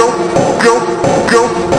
llamar a su